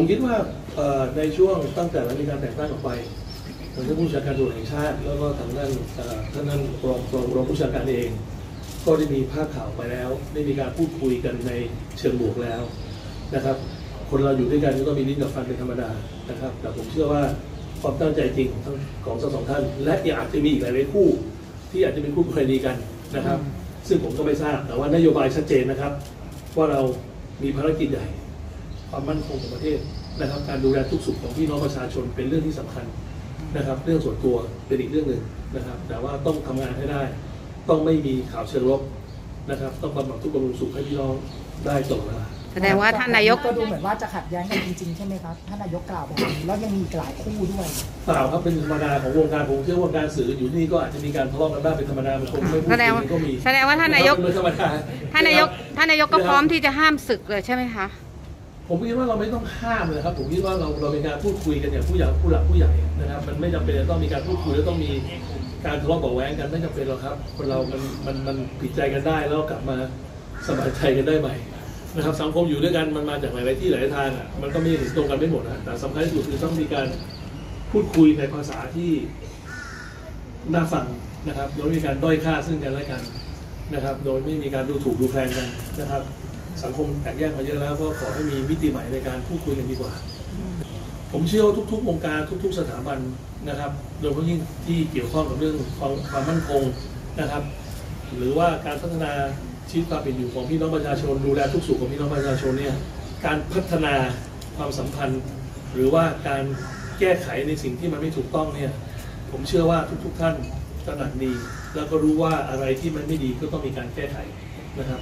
ผมคิดว่าเอ่อในช่วงตั้งแต่เรามีการแต่งตั้งออกไปทางท่านผู้บัญชาการตำรวจแห่งชาติ แล้วก็ทางด้านเอ่อท่านนั้นรองรองรองผู้บัญชาการเอง ก็ได้มีภาพข่าวไปแล้ว ได้มีการพูดคุยกันในเชิงบวกแล้วนะครับ คนเราอยู่ด้วยกันก็ต้องมีลิ้นกับฟันเป็นธรรมดานะครับ แต่ผมเชื่อว่าความตั้งใจจริงของทั้งของทั้งสองท่าน และอาจจะมีอีกหลายๆคู่ ที่อาจจะเป็นคู่กรณีกันนะครับ ซึ่งผมก็ไม่ทราบแต่ว่านโยบายชัดเจนนะครับ ว่าเรามีภารกิจใหญ่ ความมั่นคงของประเทศนะครับ การดูแลทุกสุขของพี่น้องประชาชนเป็นเรื่องที่สำคัญนะครับ เรื่องส่วนตัวเป็นอีกเรื่องหนึ่งนะครับ แต่ว่าต้องทำงานให้ได้ ต้องไม่มีข่าวเชิงลบนะครับ ต้องบำบัดทุกข์บำรุงสุขให้พี่น้องได้ตลอดเวลาแสดงว่าท่านนายกก็ดูเหมือนว่าจะขัดแย้งกันจริงๆใช่ไหมครับท่านนายกกล่าวแบบนี้แล้วยังมีอีกหลายคู่ด้วยเปล่าครับเป็นธรรมดาของวงการผมเชื่อว่าวงการสื่ออยู่ที่นี่ก็อาจจะมีการทะเลาะกันบ้างเป็นธรรมดามันคงไม่พูดแสดงว่าคุยกันก็มีแสดงว่าท่านนายกเป็นเรื่องธรรมดาท่านนายกท่านนายกก็พร้อมที่จะห้ามศึกเลยใช่ไหมคะ ผมคิดว่าเราไม่ต้องห้ามเลยครับ ผมคิดว่าเราเราเป็นการพูดคุยกันอย่างผู้ใหญ่ผู้หลักผู้ใหญ่นะครับ มันไม่จำเป็นจะต้องมีการพูดคุยแล้วต้องมีการทะเลาะเบาะแว้งกันไม่จำเป็นหรอกครับ คนเรามันมันมันผิดใจกันได้แล้วกลับมาสบายใจกันได้ใหม่นะครับสังคมอยู่ด้วยกันมันมาจากหลายๆที่หลายทางอะมันก็ไม่เห็นตรงกันไม่หมดนะแต่สำคัญที่สุดคือต้องมีการพูดคุยในภาษาที่น่าฟังนะครับ โดยมีการด้อยค่าซึ่งกันและกันนะครับ โดยไม่มีการดูถูกดูแคลนกันนะครับ สังคมแตกแยกมาเยอะแล้วก็ขอให้มีมิติใหม่ในการพูดคุยกันดีกว่า ผมเชื่อว่าทุกๆองค์การทุก ๆ สถาบันนะครับ โดยเฉพาะยิ่งที่เกี่ยวข้องกับเรื่องความความมั่นคงนะครับ หรือว่าการพัฒนาชีวิตความเป็นอยู่ของพี่น้องประชาชนดูแลทุกสุขของพี่น้องประชาชนเนี่ยการพัฒนาความสัมพันธ์ หรือว่าการแก้ไขในสิ่งที่มันไม่ถูกต้องเนี่ยผมเชื่อว่าทุก ๆ ท่านตระหนักดี แล้วก็รู้ว่าอะไรที่มันไม่ดีก็ต้องมีการแก้ไขนะครับ